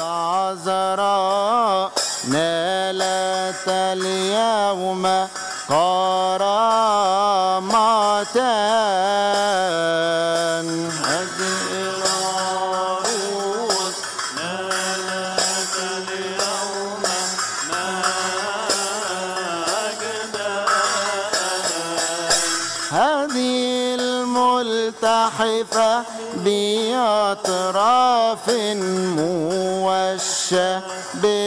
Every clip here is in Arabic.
العذراء نالت اليوم كرامة بأطراف موشة بذهب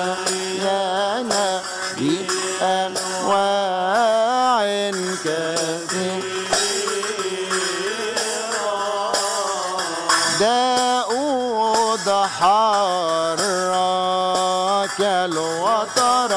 مزينة بأنواع كثيرة. داود حرك الوتر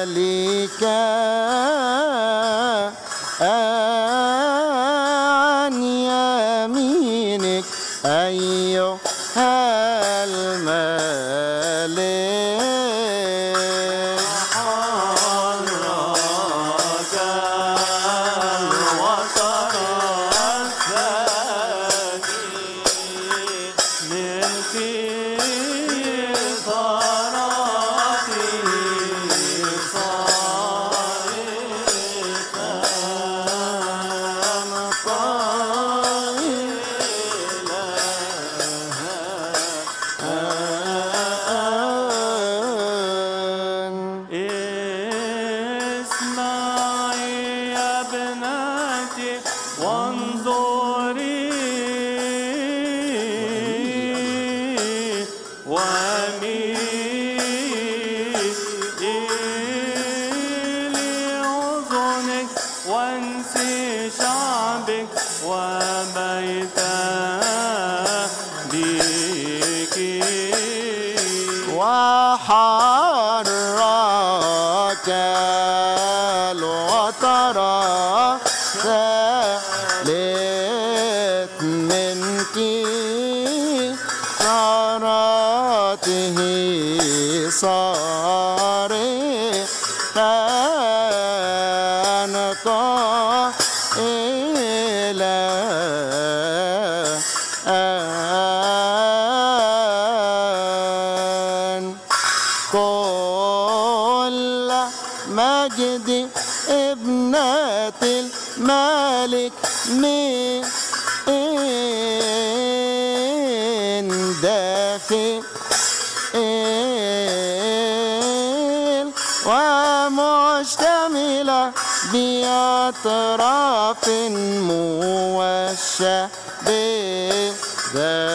المالك وميلي لأذنك وانسي شعبك وبيت بك وحرك الوتر. إلى كل مجد ابنة الملك من داخل بأطراف موشة بذهب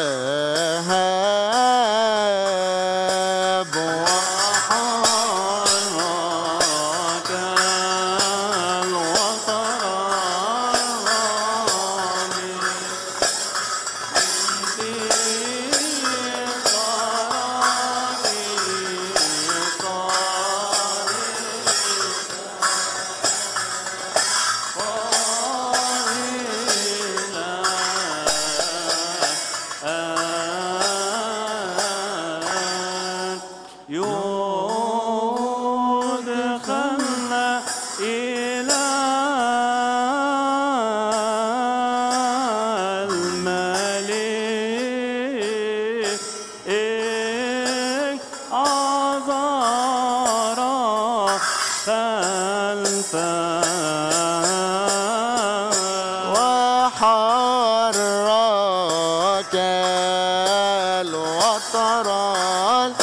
الوتر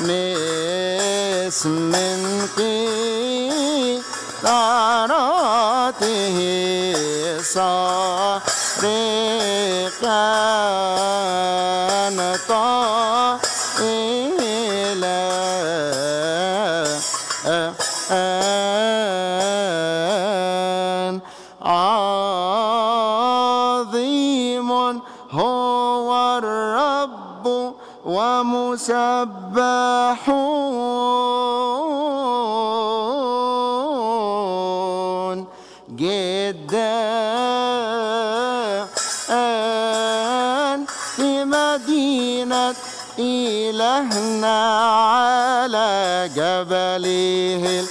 الخامس من قطراته صارخا طائلا. جدا في مدينة إلهنا على جبله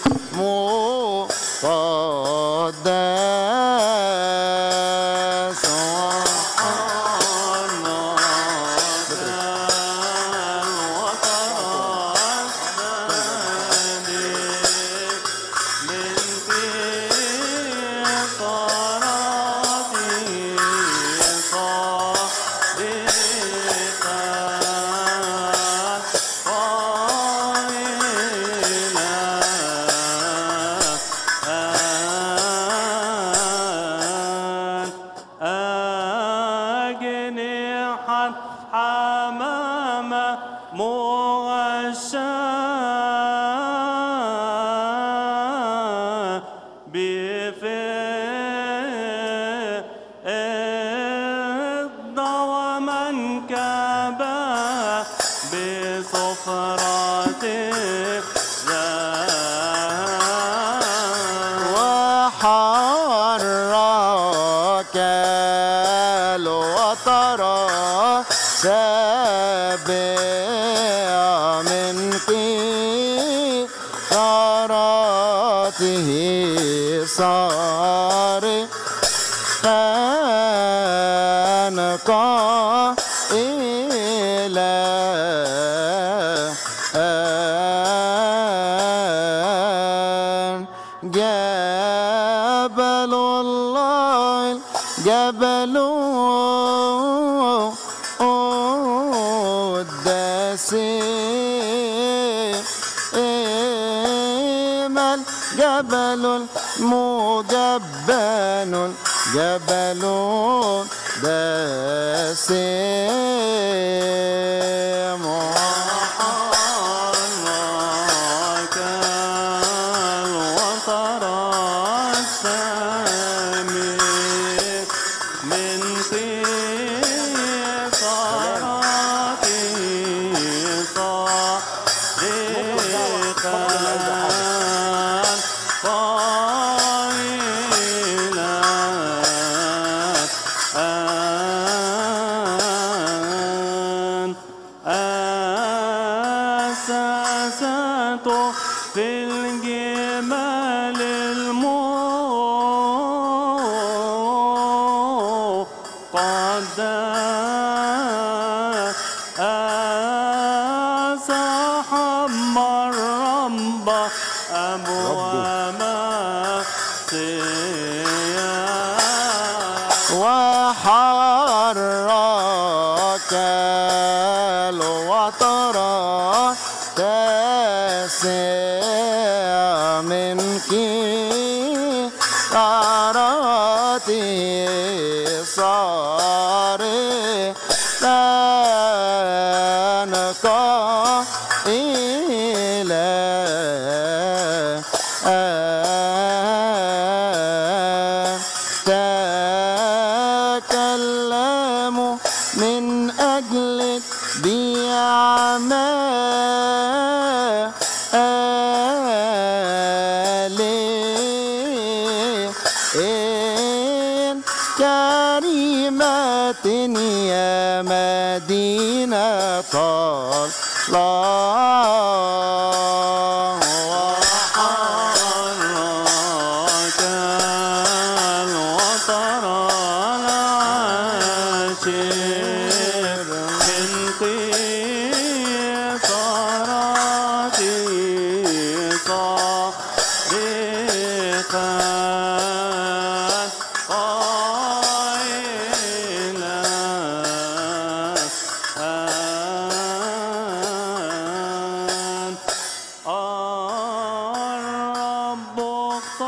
وحرك الوتر سابع من قيراته صار خانقا إلى الجبل المجبن جبل دسم أسست في الجمال المقدس. أصحب الرب أبواب وحرك تسع من كرارته صار مدينة الله